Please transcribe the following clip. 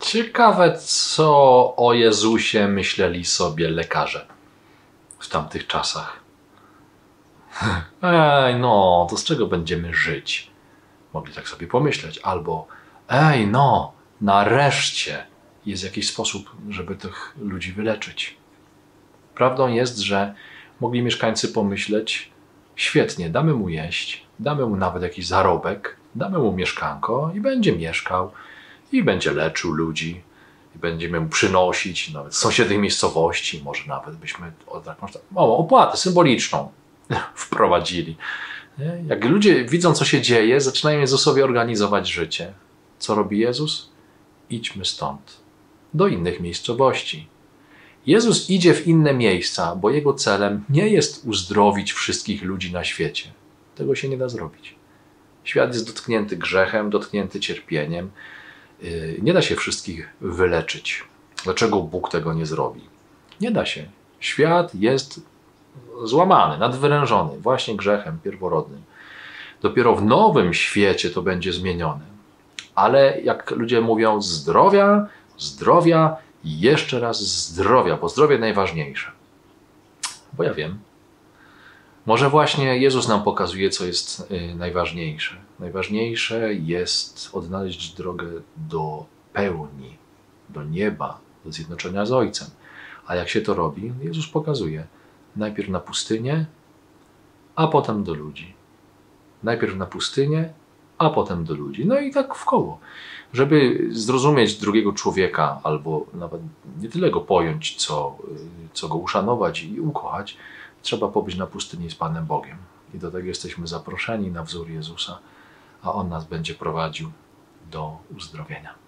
Ciekawe, co o Jezusie myśleli sobie lekarze w tamtych czasach. Ej, no, to z czego będziemy żyć? Mogli tak sobie pomyśleć. Albo, ej, no, nareszcie jest jakiś sposób, żeby tych ludzi wyleczyć. Prawdą jest, że mogli mieszkańcy pomyśleć, świetnie, damy mu jeść, damy mu nawet jakiś zarobek, damy mu mieszkanko i będzie mieszkał i będzie leczył ludzi, i będziemy mu przynosić nawet z sąsiednich miejscowości, może nawet byśmy jakąś małą opłatę symboliczną wprowadzili. Jak ludzie widzą, co się dzieje, zaczynają Jezusowi organizować życie. Co robi Jezus? Idźmy stąd, do innych miejscowości. Jezus idzie w inne miejsca, bo jego celem nie jest uzdrowić wszystkich ludzi na świecie. Tego się nie da zrobić. Świat jest dotknięty grzechem, dotknięty cierpieniem. Yy, Nie da się wszystkich wyleczyć. Dlaczego Bóg tego nie zrobi? Nie da się. Świat jest złamany, nadwyrężony właśnie grzechem pierworodnym. Dopiero w nowym świecie to będzie zmienione. Ale jak ludzie mówią, zdrowia, zdrowia i jeszcze raz zdrowia, bo zdrowie najważniejsze. Bo ja wiem. Może właśnie Jezus nam pokazuje, co jest y, najważniejsze. Najważniejsze jest odnaleźć drogę do pełni, do nieba, do zjednoczenia z Ojcem. A jak się to robi? Jezus pokazuje. Najpierw na pustynię, a potem do ludzi. Najpierw na pustynię, a potem do ludzi. No i tak w koło. Żeby zrozumieć drugiego człowieka, albo nawet nie tyle go pojąć, co, y, co go uszanować i ukochać, trzeba pobyć na pustyni z Panem Bogiem. I do tego jesteśmy zaproszeni na wzór Jezusa, a On nas będzie prowadził do uzdrowienia.